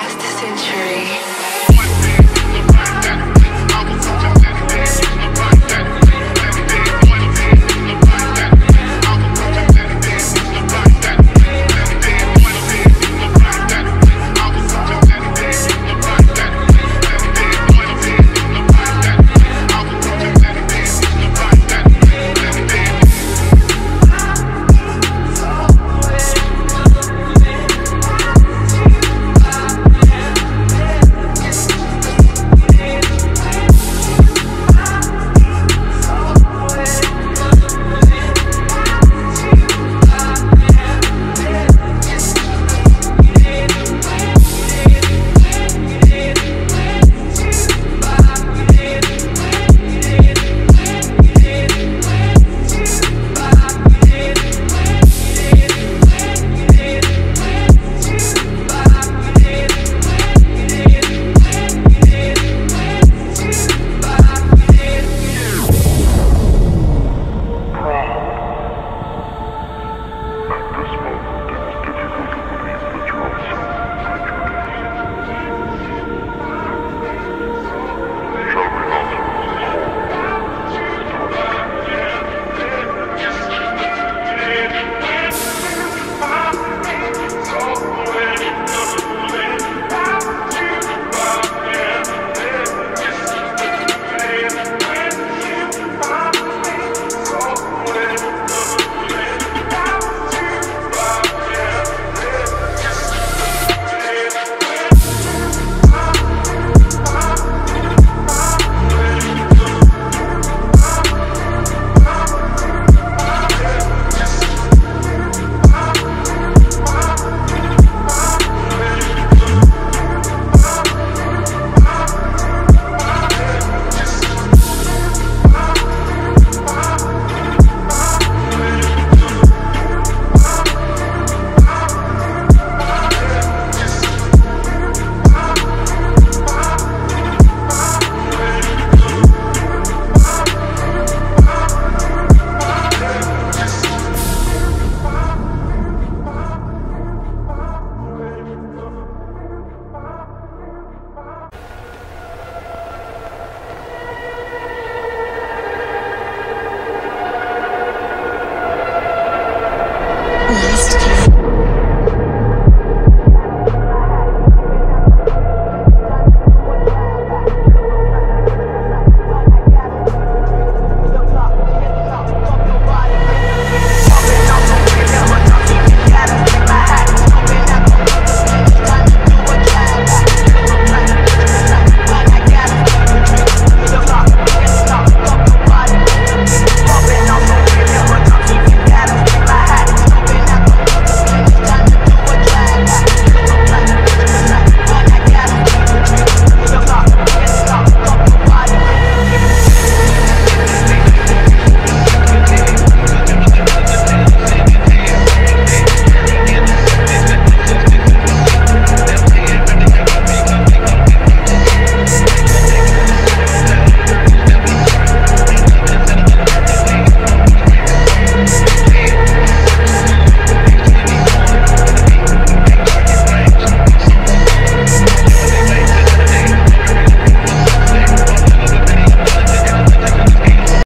past century.